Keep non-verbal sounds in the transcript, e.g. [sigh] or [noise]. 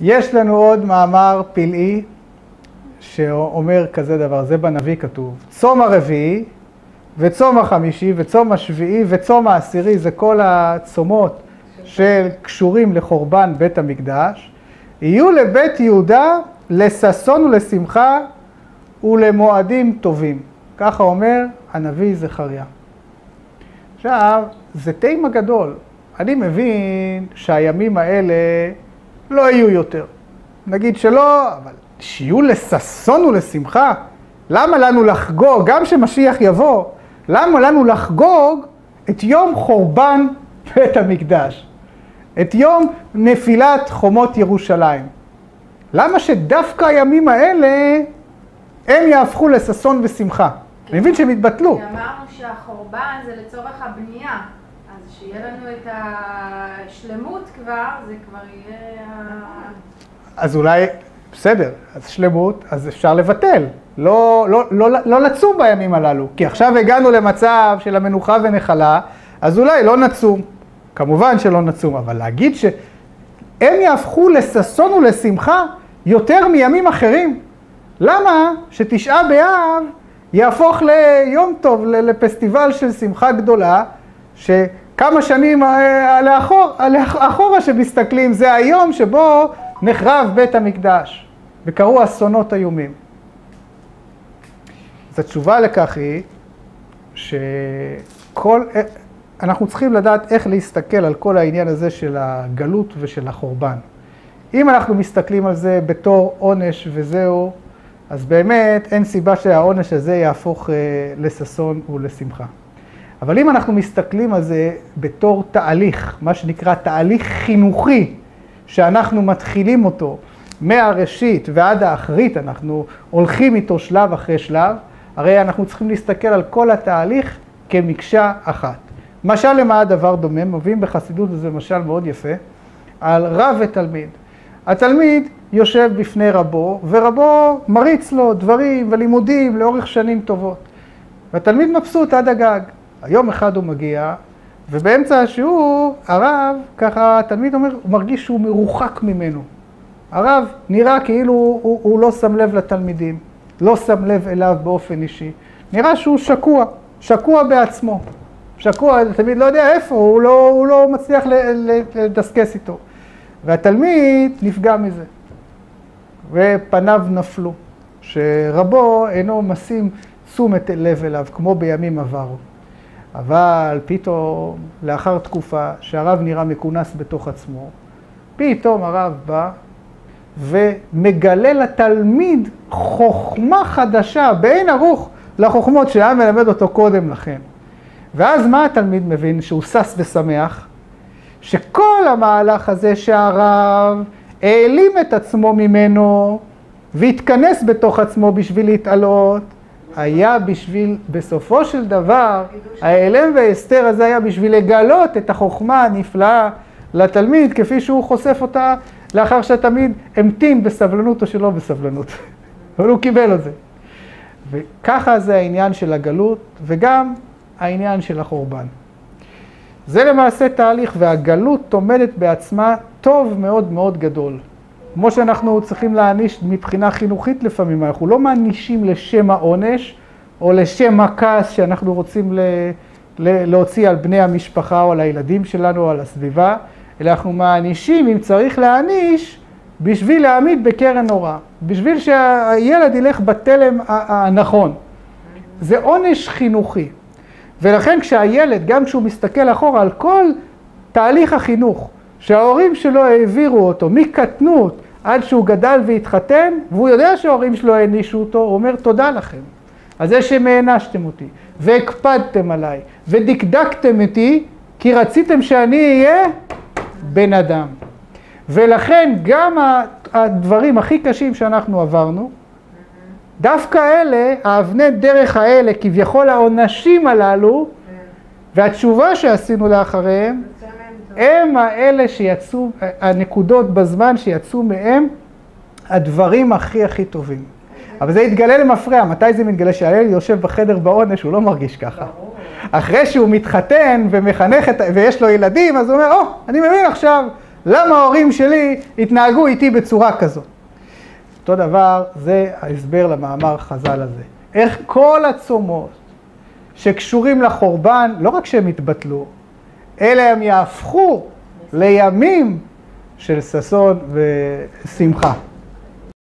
יש לנו עוד מאמר פלאי שאומר כזה דבר, זה בנביא כתוב, צום הרביעי וצום החמישי וצום השביעי וצום העשירי, זה כל הצומות שקשורים לחורבן בית המקדש, יהיו לבית יהודה לששון ולשמחה ולמועדים טובים. ככה אומר הנביא זכריה. עכשיו, זה תימה גדול. אני מבין שהימים האלה לא יהיו יותר. נגיד שלא, אבל שיהיו לששון ולשמחה. למה לנו לחגוג, גם כשמשיח יבוא, למה לנו לחגוג את יום חורבן [laughs] בית המקדש? את יום נפילת חומות ירושלים. למה שדווקא הימים האלה הם יהפכו לששון ושמחה? אני מבין שהם יתבטלו. כי אמרנו שהחורבן זה לצורך הבנייה, אז שיהיה לנו את השלמות כבר, זה כבר יהיה... אז אולי, בסדר, אז שלמות, אז אפשר לבטל. לא, לא, לא, לא לצום בימים הללו, כי עכשיו הגענו למצב של המנוחה ונחלה, אז אולי לא נצום. כמובן שלא נצום, אבל להגיד שהם יהפכו לששון ולשמחה יותר מימים אחרים. למה שתשעה באב יהפוך ליום טוב, לפסטיבל של שמחה גדולה, שכמה שנים אה, לאחור, אחורה שמסתכלים, זה היום שבו נחרב בית המקדש וקרו אסונות איומים. אז התשובה לכך היא שכל, אנחנו צריכים לדעת איך להסתכל על כל העניין הזה של הגלות ושל החורבן. אם אנחנו מסתכלים על זה בתור עונש וזהו, אז באמת אין סיבה שהעונש הזה יהפוך אה, לששון ולשמחה. אבל אם אנחנו מסתכלים על זה בתור תהליך, מה שנקרא תהליך חינוכי, שאנחנו מתחילים אותו מהראשית ועד האחרית, אנחנו הולכים איתו שלב אחרי שלב, הרי אנחנו צריכים להסתכל על כל התהליך כמקשה אחת. משל למה הדבר דומה, מביאים בחסידות, וזה משל מאוד יפה, על רב ותלמיד. התלמיד יושב בפני רבו, ורבו מריץ לו דברים ולימודים לאורך שנים טובות. והתלמיד מבסוט עד הגג. היום אחד הוא מגיע, ובאמצע השיעור, הרב, ככה התלמיד אומר, הוא מרגיש שהוא מרוחק ממנו. הרב נראה כאילו הוא, הוא לא שם לב לתלמידים, לא שם לב אליו באופן אישי. נראה שהוא שקוע, שקוע בעצמו. שקוע, התלמיד לא יודע איפה, הוא לא, הוא לא מצליח לדסקס איתו. והתלמיד נפגע מזה. ופניו נפלו, שרבו אינו משים תשומת לב אליו, כמו בימים עברו. אבל פתאום, לאחר תקופה שהרב נראה מכונס בתוך עצמו, פתאום הרב בא ומגלה לתלמיד חוכמה חדשה, באין ערוך לחוכמות שהיה מלמד אותו קודם לכן. ואז מה התלמיד מבין? שהוא שש ושמח, שכל המהלך הזה שהרב העלים את עצמו ממנו והתכנס בתוך עצמו בשביל להתעלות, היה בשביל, בסופו של דבר, ההיעלם וההסתר הזה היה בשביל לגלות את החוכמה הנפלאה לתלמיד, כפי שהוא חושף אותה לאחר שהתלמיד המתין בסבלנות או שלא בסבלנות. [laughs] אבל הוא קיבל את זה. וככה זה העניין של הגלות, וגם העניין של החורבן. זה למעשה תהליך, והגלות טומנת בעצמה טוב מאוד מאוד גדול. כמו שאנחנו צריכים להעניש מבחינה חינוכית לפעמים, אנחנו לא מענישים לשם העונש או לשם הכעס שאנחנו רוצים ל, להוציא על בני המשפחה או על הילדים שלנו או על הסביבה, אלא אנחנו מענישים, אם צריך להעניש, בשביל להעמיד בקרן אורה, בשביל שהילד ילך בתלם הנכון. זה עונש חינוכי. ולכן כשהילד, גם כשהוא מסתכל אחורה על כל תהליך החינוך, שההורים שלו העבירו אותו. מקטנות עד שהוא גדל והתחתן, והוא יודע שההורים שלו הענישו אותו, הוא אומר תודה לכם. על זה שהם הענשתם אותי, והקפדתם עליי, ודקדקתם אותי, כי רציתם שאני אהיה בן אדם. ולכן גם הדברים הכי קשים שאנחנו עברנו, דווקא אלה, האבני דרך האלה, כביכול העונשים הללו, והתשובה שעשינו לאחריהם, הם האלה שיצאו, הנקודות בזמן שיצאו מהם הדברים הכי הכי טובים. אבל זה יתגלה למפרע, מתי זה מתגלה? שהילד יושב בחדר בעונש, הוא לא מרגיש ככה. אחרי שהוא מתחתן ומחנך את, ויש לו ילדים, אז הוא אומר, או, oh, אני מבין עכשיו למה ההורים שלי התנהגו איתי בצורה כזאת? אותו דבר, זה ההסבר למאמר חז"ל הזה. איך כל הצומות שקשורים לחורבן, לא רק שהם יתבטלו, אלא הם יהפכו לימים של ששון ושמחה.